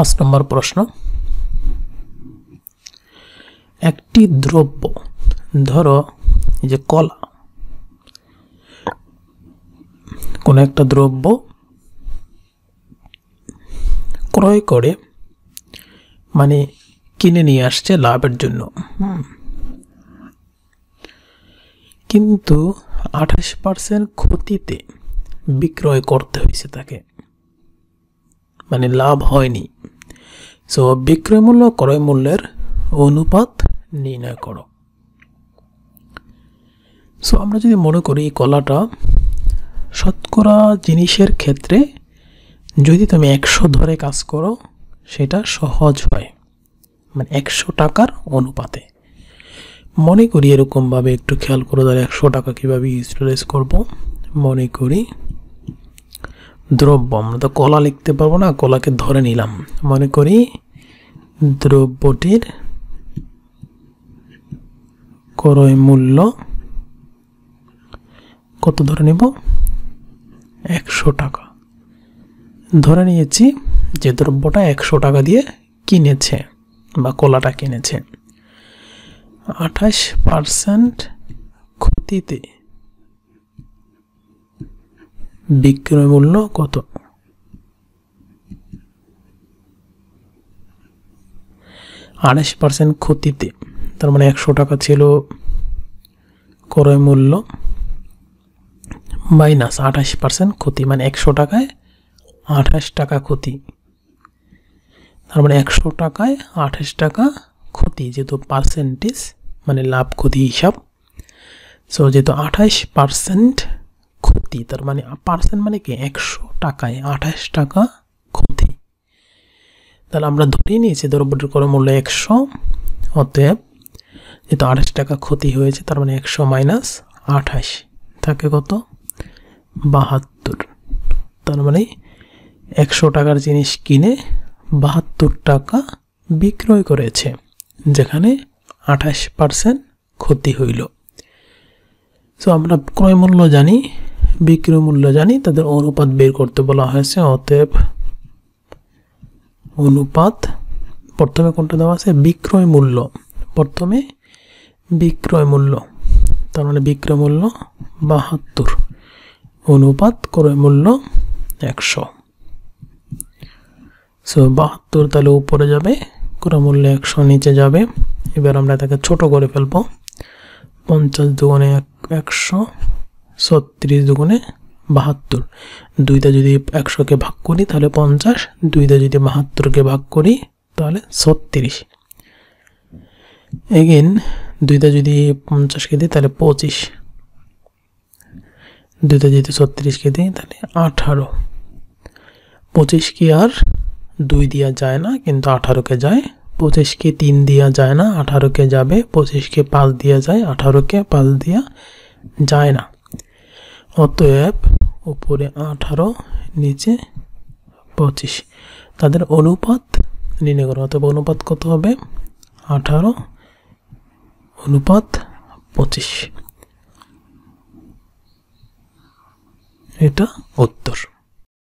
পাঁচ নম্বর প্রশ্ন। একটি দ্রব্য, ধরো যে কলা, কোনো একটা দ্রব্য ক্রয় করে মানে কিনে নিয়ে আসছে লাভের জন্য। কিন্তু আঠাশ পার্সেন্ট ক্ষতিতে বিক্রয় করতে হয়েছে তাকে। মানে লাভ হয়নি। সো বিক্রয় মূল্য ক্রয় মূল্যের অনুপাত নির্ণয় করো। সো আমরা যদি মনে করি কলাটা শতকরা জিনিসের ক্ষেত্রে যদি তুমি একশো ধরে কাজ করো, সেটা সহজ হয় মানে একশো টাকার অনুপাতে। মনে করি এরকমভাবে একটু খেয়াল করে তাহলে একশো টাকা কীভাবে ইউটিলাইজ করব? মনে করি দ্রব্য, আমরা তো কলা লিখতে পারব না, কলাকে ধরে নিলাম। মনে করি দ্রব্যটির ক্রয় মূল্য কত ধরে নেব? একশো টাকা। ধরে নিয়েছি যে দ্রব্যটা একশো টাকা দিয়ে কিনেছে বা কলাটা কিনেছে। আঠাশ পার্সেন্ট ক্ষতিতে বিক্রয় মূল্য কত? আঠাশ পার্সেন্ট ক্ষতিতে। তার মানে একশো টাকা ছিল ক্রয় মূল্য মাইনাস আঠাশ পার্সেন্ট ক্ষতি মানে একশো টাকায় আঠাশ টাকা ক্ষতি। তার মানে একশো টাকায় আঠাশ টাকা ক্ষতি, যেহেতু পার্সেন্টেজ মানে লাভ ক্ষতি হিসাব। সো যেহেতু আঠাশ পার্সেন্ট ক্ষতি, তার মানে পার্সেন্ট মানে কি? একশো টাকায় আঠাশ টাকা তাহলে আমরা ধরে নিয়েছি দ্রব্যটির করে মূল্য একশো, অতএব যেহেতু আঠাশ টাকা ক্ষতি হয়েছে, তার মানে একশো মাইনাস আঠাশ, থাকে কত? বাহাত্তর। তার মানে একশো টাকার জিনিস কিনে বাহাত্তর টাকা বিক্রয় করেছে, যেখানে আঠাশ পার্সেন্ট ক্ষতি হইল। সো আমরা ক্রয় মূল্য জানি, বিক্রয় মূল্য জানি, তাদের অনুপাত বের করতে বলা হয়েছে, অতএব অনুপাত, প্রথমে কোনটা দেওয়া আছে? বিক্রয় মূল্য। প্রথমে বিক্রয় মূল্য। তার মানে বিক্রয় মূল্য বাহাত্তর। অনুপাত, ক্রয় মূল্য একশো। সো বাহাত্তর তাহলে উপরে যাবে, ক্রয় মূল্য একশো নিচে যাবে। এবার আমরা তাকে ছোট করে ফেলব। পঞ্চাশ দুগুণে একশো, ছত্রিশ দুগুণে বাহাত্তর। দুইটা যদি একশোকে ভাগ করি, তাহলে পঞ্চাশ। দুইটা যদি বাহাত্তরকে ভাগ করি, তাহলে ছত্রিশ। এগেন দুইটা যদি পঞ্চাশকে দিই, তাহলে পঁচিশ। দুইটা যদি ছত্রিশকে দিই, তাহলে আঠারো। পঁচিশকে আর দুই দেওয়া যায় না, কিন্তু আঠারোকে যায়। পঁচিশকে তিন দেওয়া যায় না, আঠারোকে যাবে। পঁচিশকে পাঁচ দেওয়া যায়, আঠারোকে পাঁচ দেওয়া যায় না। অতএব উপরে আঠারো, নিচে পঁচিশ। তাদের অনুপাত নির্ণয় করো অথবা অনুপাত কত হবে? আঠারো, অনুপাত পঁচিশ। এটা উত্তর।